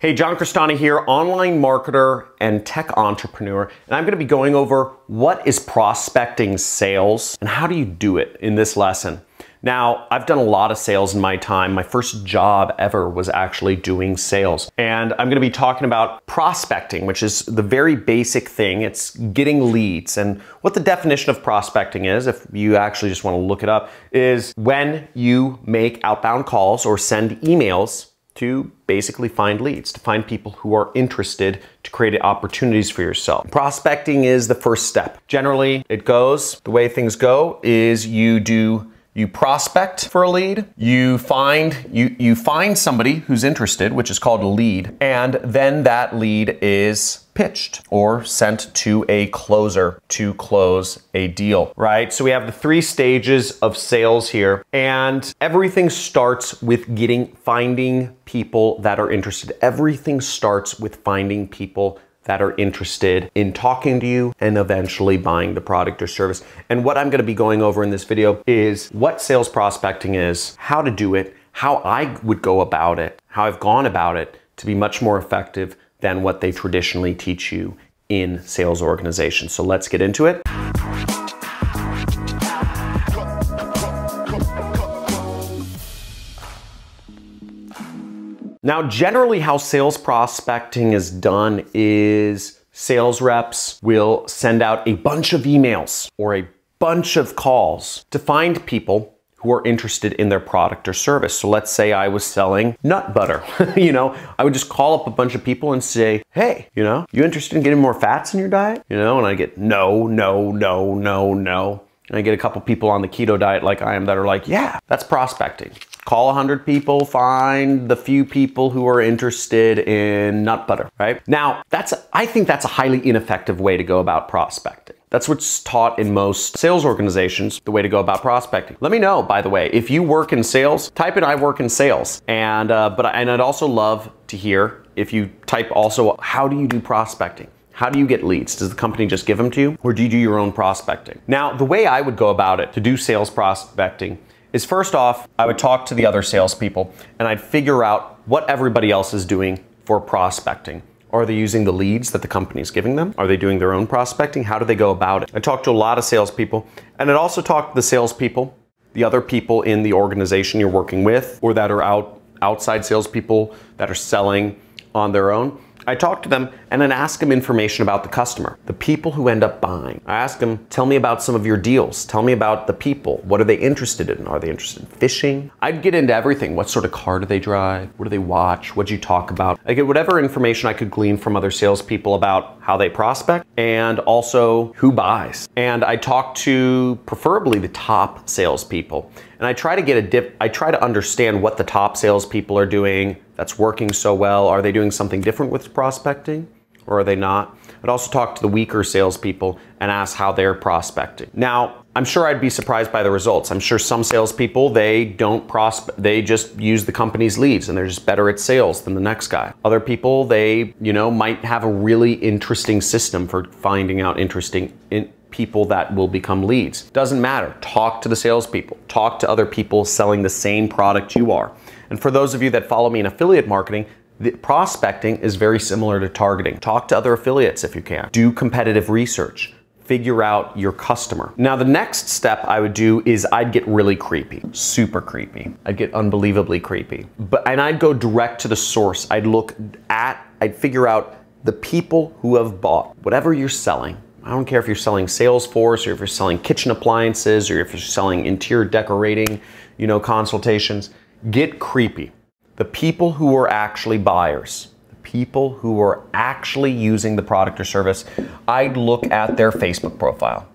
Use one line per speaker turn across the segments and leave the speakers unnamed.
Hey, John Crestani here, online marketer and tech entrepreneur, and I'm gonna be going over what is prospecting sales and how do you do it in this lesson. Now, I've done a lot of sales in my time. My first job ever was actually doing sales. And I'm gonna be talking about prospecting, which is the very basic thing. It's getting leads. And what the definition of prospecting is, if you actually just wanna look it up, is when you make outbound calls or send emails to basically find leads, to find people who are interested to create opportunities for yourself. Prospecting is the first step. Generally, it goes, the way things go is you do you prospect for a lead, you find you you find somebody who's interested, which is called a lead, and then that lead is pitched or sent to a closer to close a deal, right? So we have the three stages of sales here and everything starts with getting finding people that are interested. Everything starts with finding people that are interested in talking to you and eventually buying the product or service. And what I'm gonna be going over in this video is what sales prospecting is, how to do it, how I would go about it, how I've gone about it to be much more effective than what they traditionally teach you in sales organizations. So let's get into it. Now, generally, how sales prospecting is done is sales reps will send out a bunch of emails or a bunch of calls to find people who are interested in their product or service. So let's say I was selling nut butter. you know, I would just call up a bunch of people and say, hey, you know, you interested in getting more fats in your diet? You know, and I get no, no, no, no, no. And I get a couple people on the keto diet like I am that are like, yeah, that's prospecting call 100 people, find the few people who are interested in nut butter, right? Now, that's I think that's a highly ineffective way to go about prospecting. That's what's taught in most sales organizations, the way to go about prospecting. Let me know, by the way, if you work in sales, type in I work in sales. And, uh, but, and I'd also love to hear if you type also, how do you do prospecting? How do you get leads? Does the company just give them to you or do you do your own prospecting? Now, the way I would go about it to do sales prospecting is first off, I would talk to the other salespeople and I'd figure out what everybody else is doing for prospecting. Are they using the leads that the company is giving them? Are they doing their own prospecting? How do they go about it? I talked to a lot of salespeople and I'd also talk to the salespeople, the other people in the organization you're working with, or that are out outside salespeople that are selling on their own. I talk to them and then ask them information about the customer, the people who end up buying. I ask them, tell me about some of your deals. Tell me about the people. What are they interested in? Are they interested in fishing? I'd get into everything. What sort of car do they drive? What do they watch? What do you talk about? I get whatever information I could glean from other salespeople about how they prospect and also who buys. And I talk to preferably the top salespeople. And I try to get a dip, I try to understand what the top salespeople are doing that's working so well. Are they doing something different with prospecting or are they not? I'd also talk to the weaker salespeople and ask how they're prospecting. Now, I'm sure I'd be surprised by the results. I'm sure some salespeople, they don't prospect, they just use the company's leads and they're just better at sales than the next guy. Other people, they, you know, might have a really interesting system for finding out interesting in, people that will become leads. Doesn't matter. Talk to the salespeople. Talk to other people selling the same product you are. And for those of you that follow me in affiliate marketing, the prospecting is very similar to targeting. Talk to other affiliates if you can. Do competitive research. Figure out your customer. Now, the next step I would do is I'd get really creepy, super creepy. I'd get unbelievably creepy. But and I'd go direct to the source. I'd look at, I'd figure out the people who have bought whatever you're selling. I don't care if you're selling Salesforce or if you're selling kitchen appliances or if you're selling interior decorating, you know, consultations get creepy. The people who are actually buyers, the people who are actually using the product or service, I'd look at their Facebook profile.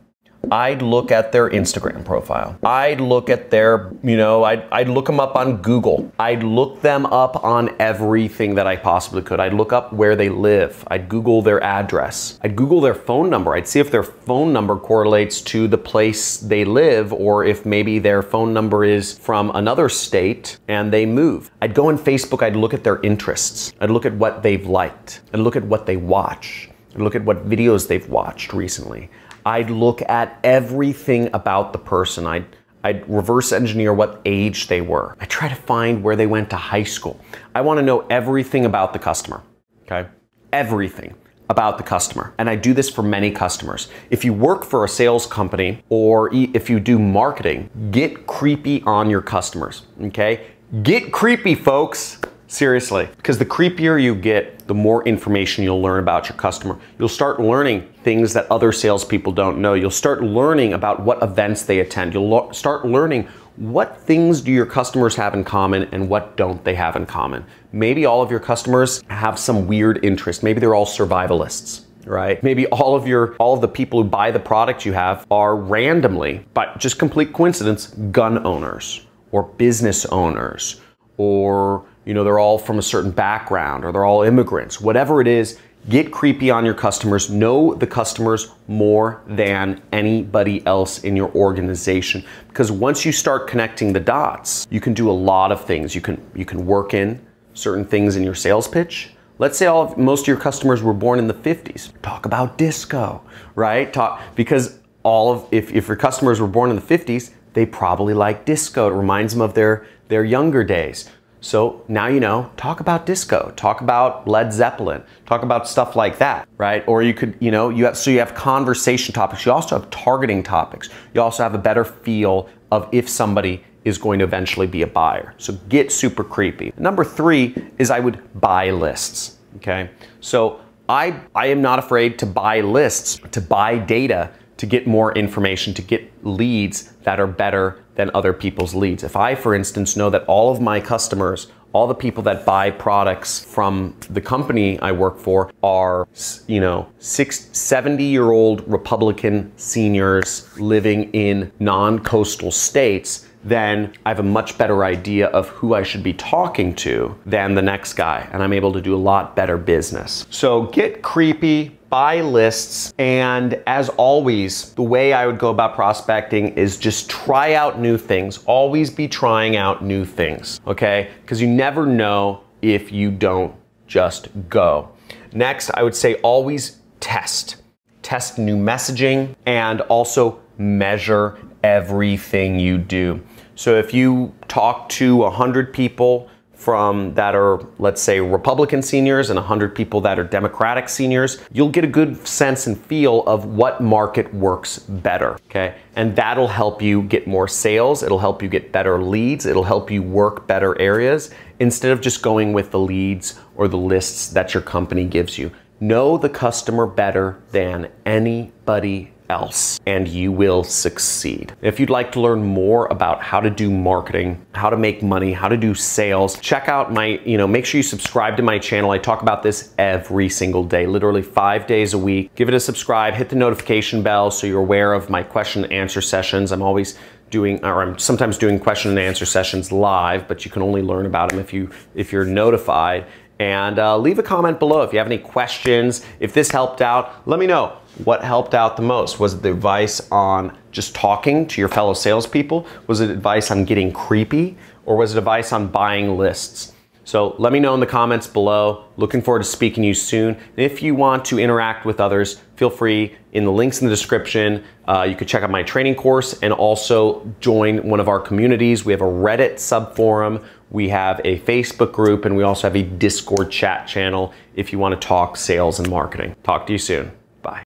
I'd look at their Instagram profile. I'd look at their, you know, I'd, I'd look them up on Google. I'd look them up on everything that I possibly could. I'd look up where they live. I'd Google their address. I'd Google their phone number. I'd see if their phone number correlates to the place they live or if maybe their phone number is from another state and they move. I'd go on Facebook. I'd look at their interests. I'd look at what they've liked. I'd look at what they watch. I'd look at what videos they've watched recently. I'd look at everything about the person. I'd I'd reverse engineer what age they were. I try to find where they went to high school. I want to know everything about the customer. Okay? Everything about the customer. And I do this for many customers. If you work for a sales company or if you do marketing, get creepy on your customers. Okay? Get creepy, folks. Seriously, because the creepier you get, the more information you'll learn about your customer. You'll start learning things that other salespeople don't know. You'll start learning about what events they attend. You'll start learning what things do your customers have in common and what don't they have in common. Maybe all of your customers have some weird interest. Maybe they're all survivalists right? Maybe all of your all of the people who buy the product you have are randomly, but just complete coincidence, gun owners or business owners or you know, they're all from a certain background or they're all immigrants. Whatever it is, get creepy on your customers. Know the customers more than anybody else in your organization because once you start connecting the dots, you can do a lot of things. You can you can work in certain things in your sales pitch. Let's say all of, most of your customers were born in the 50s. Talk about disco, right? Talk because all of if, if your customers were born in the 50s, they probably like disco. It reminds them of their their younger days. So now you know, talk about disco, talk about Led Zeppelin, talk about stuff like that, right? Or you could, you know, you have, so you have conversation topics. You also have targeting topics. You also have a better feel of if somebody is going to eventually be a buyer. So get super creepy. Number three is I would buy lists, okay? So I, I am not afraid to buy lists, to buy data to get more information, to get leads that are better than other people's leads. If I, for instance, know that all of my customers, all the people that buy products from the company I work for are, you know, six, 70 year old Republican seniors living in non coastal states, then I have a much better idea of who I should be talking to than the next guy. And I'm able to do a lot better business. So get creepy, buy lists. And as always, the way I would go about prospecting is just try out new things. Always be trying out new things, okay? Because you never know if you don't just go. Next, I would say always test. Test new messaging and also measure everything you do. So if you talk to 100 people from that are, let's say, Republican seniors and 100 people that are Democratic seniors, you'll get a good sense and feel of what market works better, okay? And that'll help you get more sales, it'll help you get better leads, it'll help you work better areas instead of just going with the leads or the lists that your company gives you. Know the customer better than anybody else and you will succeed. If you'd like to learn more about how to do marketing, how to make money, how to do sales, check out my, you know, make sure you subscribe to my channel. I talk about this every single day, literally five days a week. Give it a subscribe, hit the notification bell so you're aware of my question and answer sessions. I'm always doing or I'm sometimes doing question and answer sessions live, but you can only learn about them if you if you're notified. And uh, leave a comment below if you have any questions. If this helped out, let me know. What helped out the most? Was it the advice on just talking to your fellow salespeople? Was it advice on getting creepy? Or was it advice on buying lists? So let me know in the comments below. Looking forward to speaking to you soon. If you want to interact with others, feel free in the links in the description. Uh, you could check out my training course and also join one of our communities. We have a Reddit subforum, we have a Facebook group, and we also have a Discord chat channel if you want to talk sales and marketing. Talk to you soon.